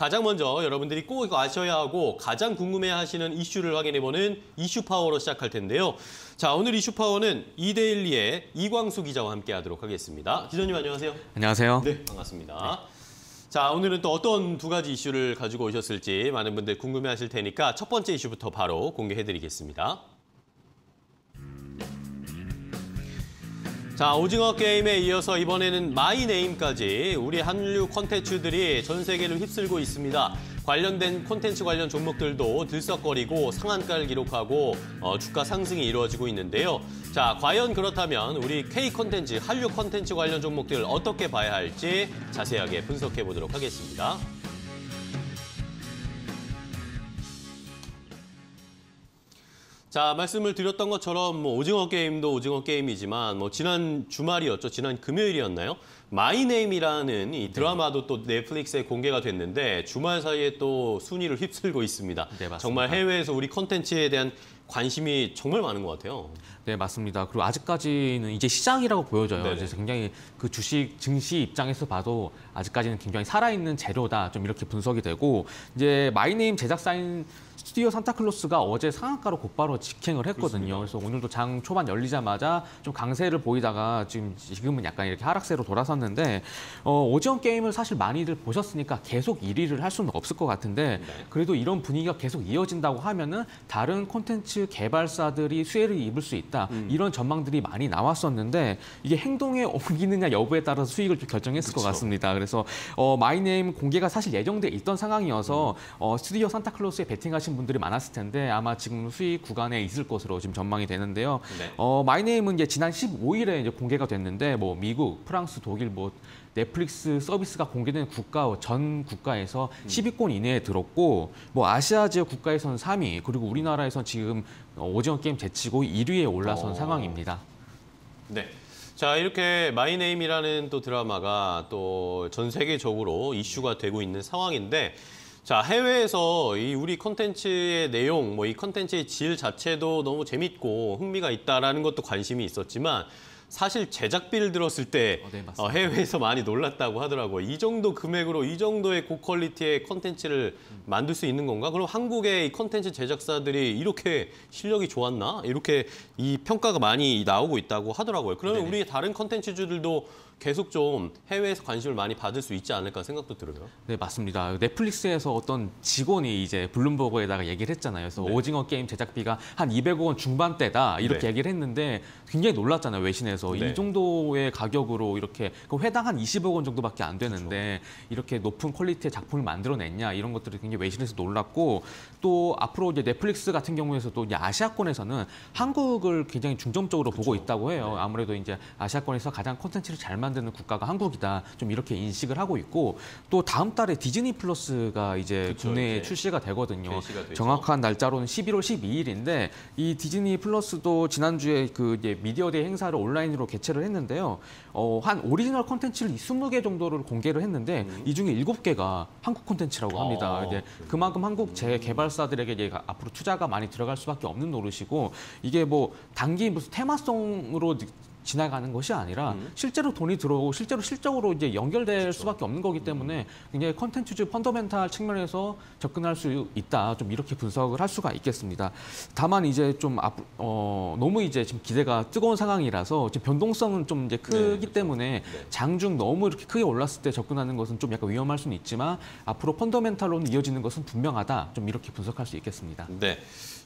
가장 먼저 여러분들이 꼭 아셔야 하고 가장 궁금해하시는 이슈를 확인해보는 이슈 파워로 시작할 텐데요. 자, 오늘 이슈 파워는 이데일리의 이광수 기자와 함께하도록 하겠습니다. 기자님 안녕하세요. 안녕하세요. 네, 반갑습니다. 자, 오늘은 또 어떤 두 가지 이슈를 가지고 오셨을지 많은 분들 궁금해하실 테니까 첫 번째 이슈부터 바로 공개해드리겠습니다. 자, 오징어 게임에 이어서 이번에는 마이네임까지 우리 한류 콘텐츠들이 전 세계를 휩쓸고 있습니다. 관련된 콘텐츠 관련 종목들도 들썩거리고 상한가를 기록하고 어, 주가 상승이 이루어지고 있는데요. 자, 과연 그렇다면 우리 K 콘텐츠, 한류 콘텐츠 관련 종목들 어떻게 봐야 할지 자세하게 분석해 보도록 하겠습니다. 자, 말씀을 드렸던 것처럼 뭐 오징어 게임도 오징어 게임이지만 뭐 지난 주말이었죠. 지난 금요일이었나요? 마이네임이라는 이 드라마도 또 넷플릭스에 공개가 됐는데 주말 사이에 또 순위를 휩쓸고 있습니다. 네. 정말 해외에서 우리 컨텐츠에 대한 관심이 정말 많은 것 같아요. 네, 맞습니다. 그리고 아직까지는 이제 시작이라고 보여져요. 네네. 이제 굉장히 그 주식 증시 입장에서 봐도 아직까지는 굉장히 살아있는 재료다. 좀 이렇게 분석이 되고 이제 마이네임 제작사인 스튜디오 산타클로스가 어제 상한가로 곧바로 직행을 했거든요. 그래서 오늘도 장 초반 열리자마자 좀 강세를 보이다가 지금 지금은 약간 이렇게 하락세로 돌아섰는데 어, 오징어 게임을 사실 많이들 보셨으니까 계속 1위를 할 수는 없을 것 같은데 네. 그래도 이런 분위기가 계속 이어진다고 하면은 다른 콘텐츠 개발사들이 수혜를 입을 수 있다 이런 전망들이 많이 나왔었는데 이게 행동에 옮기느냐 여부에 따라서 수익을 좀 결정했을 것 그쵸. 같습니다. 그래서 어, 마이네임 공개가 사실 예정돼 있던 상황이어서 어, 스튜디오 산타클로스에 베팅하신 분들이 많았을 텐데 아마 지금 수익 구간에 있을 것으로 지금 전망이 되는데요. 네. 어, 마이네임은 이제 지난 15일에 이제 공개가 됐는데 뭐 미국, 프랑스, 독일 뭐 넷플릭스 서비스가 공개된 국가 전 국가에서 10위권 이내에 들었고 뭐 아시아 지역 국가에서는 3위 그리고 우리나라에선 지금 어, 오징어 게임 제치고 1위에 올라선 어. 상황입니다. 네. 자, 이렇게 마이네임이라는 또 드라마가 또 전 세계적으로 이슈가 되고 있는 상황인데 자, 해외에서 이 우리 컨텐츠의 내용, 뭐 이 컨텐츠의 질 자체도 너무 재밌고 흥미가 있다라는 것도 관심이 있었지만 사실 제작비를 들었을 때 어, 네. 어, 해외에서 많이 놀랐다고 하더라고요. 이 정도 금액으로 이 정도의 고퀄리티의 컨텐츠를 만들 수 있는 건가? 그럼 한국의 이 컨텐츠 제작사들이 이렇게 실력이 좋았나? 이렇게 이 평가가 많이 나오고 있다고 하더라고요. 그러면 네네. 우리 다른 컨텐츠주들도 계속 좀 해외에서 관심을 많이 받을 수 있지 않을까 생각도 들어요. 네, 맞습니다. 넷플릭스에서 어떤 직원이 이제 블룸버그에다가 얘기를 했잖아요. 그래서 네. 오징어 게임 제작비가 한 200억 원 중반대다 이렇게 네. 얘기를 했는데 굉장히 놀랐잖아요. 외신에서 네. 이 정도의 가격으로 이렇게 그 회당 한 20억 원 정도밖에 안 되는데 이렇게 높은 퀄리티의 작품을 만들어냈냐 이런 것들이 굉장히 외신에서 놀랐고 또 앞으로 이제 넷플릭스 같은 경우에서도 이제 아시아권에서는 한국을 굉장히 중점적으로 보고 있다고 해요. 네. 아무래도 이제 아시아권에서 가장 콘텐츠를 잘 만드는 국가가 한국이다. 좀 이렇게 인식을 하고 있고 또 다음 달에 디즈니 플러스가 이제 그쵸, 국내에 이제 출시가 되거든요. 정확한 날짜로는 11월 12일인데 이 디즈니 플러스도 지난주에 그 이제 미디어데이 행사를 온라인 으로 개최를 했는데요. 어, 한 오리지널 콘텐츠를 20개 정도를 공개를 했는데 이 중에 7개가 한국 콘텐츠라고 합니다. 어, 이제 그만큼 한국의 개발사들에게 이제 앞으로 투자가 많이 들어갈 수밖에 없는 노릇이고 이게 뭐 단기 무슨 테마성으로 지나가는 것이 아니라 음. 실제로 돈이 들어오고 실제로 실적으로 이제 연결될 수밖에 없는 거기 때문에 굉장히 컨텐츠주 펀더멘탈 측면에서 접근할 수 있다. 좀 이렇게 분석을 할 수가 있겠습니다. 다만 이제 좀 앞, 어, 너무 이제 지금 기대가 뜨거운 상황이라서 지금 변동성은 좀 이제 크기 네, 그렇죠. 때문에 네. 장중 너무 이렇게 크게 올랐을 때 접근하는 것은 좀 약간 위험할 수는 있지만 앞으로 펀더멘탈로는 이어지는 것은 분명하다. 좀 이렇게 분석할 수 있겠습니다. 네.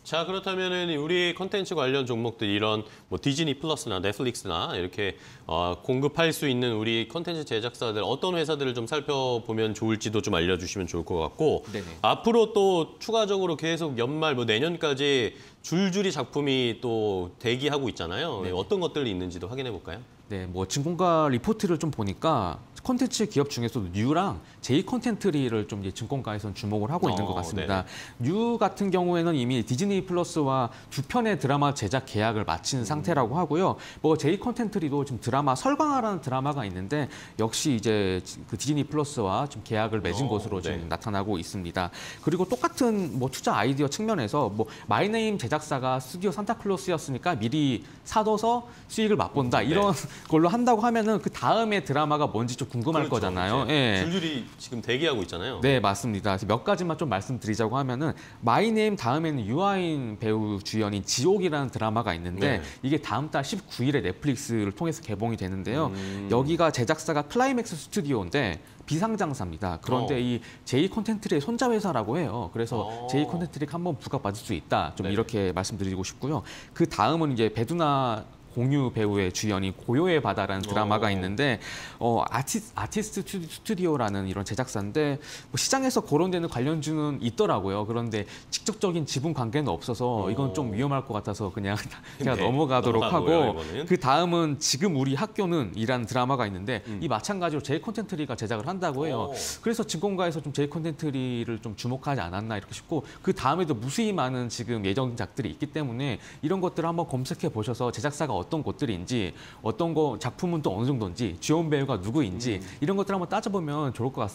자 그렇다면은 우리 컨텐츠 관련 종목들 이런 뭐 디즈니 플러스나 넷플릭스나 이렇게 어, 공급할 수 있는 우리 컨텐츠 제작사들 어떤 회사들을 좀 살펴보면 좋을지도 좀 알려주시면 좋을 것 같고 네네. 앞으로 또 추가적으로 계속 연말 뭐 내년까지 줄줄이 작품이 또 대기하고 있잖아요. 네네. 어떤 것들이 있는지도 확인해 볼까요? 네, 뭐 증권가 리포트를 좀 보니까 콘텐츠 기업 중에서도 뉴랑 제이 컨텐트리를 좀 이제 증권가에서는 주목을 하고 있는 어, 것 같습니다. 뉴 같은 경우에는 이미 디즈니 플러스와 두 편의 드라마 제작 계약을 마친 음. 상태라고 하고요. 뭐 제이 컨텐트리도 지금 드라마 설강화라는 드라마가 있는데 역시 이제 그 디즈니 플러스와 좀 계약을 맺은 어, 것으로 네. 지금 나타나고 있습니다. 그리고 똑같은 뭐 투자 아이디어 측면에서 뭐 마이네임 제작사가 스튜디오 산타클로스였으니까 미리 사둬서 수익을 맛본다 네. 이런 걸로 한다고 하면은 그 다음에 드라마가 뭔지 좀 궁금할 그렇죠. 거잖아요. 예. 줄줄이 지금 대기하고 있잖아요. 네, 맞습니다. 몇 가지만 좀 말씀드리자고 하면은 마이네임 다음에는 유아인 배우 주연인 지옥이라는 드라마가 있는데 네. 이게 다음 달 19일에 넷플릭스를 통해서 개봉이 되는데요. 음. 여기가 제작사가 클라이맥스 스튜디오인데 비상장사입니다. 그런데 어. 이 제이 콘텐트의 손자 회사라고 해요. 그래서 어. 제이 콘텐트를 한번 부각받을 수 있다. 좀 네. 이렇게 말씀드리고 싶고요. 그 다음은 이제 배두나 공유 배우의 주연이 고요의 바다라는 드라마가 어. 있는데 어, 아티, 아티스트 스튜- 스튜디오라는 이런 제작사인데 뭐 시장에서 거론되는 관련주는 있더라고요. 그런데 직접적인 지분 관계는 없어서 이건 좀 어. 위험할 것 같아서 그냥 제가 네, 넘어가도록 하고. 그 다음은 지금 우리 학교는 이라는 드라마가 있는데 음. 이 마찬가지로 제이 콘텐트리가 제작을 한다고 해요. 오. 그래서 증권가에서 좀 제이 콘텐트리를 좀 주목하지 않았나 이렇게 싶고 그 다음에도 무수히 많은 지금 예정작들이 있기 때문에 이런 것들을 한번 검색해 보셔서 제작사가 어떤 곳들인지 어떤 거 작품은 또 어느 정도인지 지원 배우가 누구인지 이런 것들 을 한번 따져보면 좋을 것 같습니다.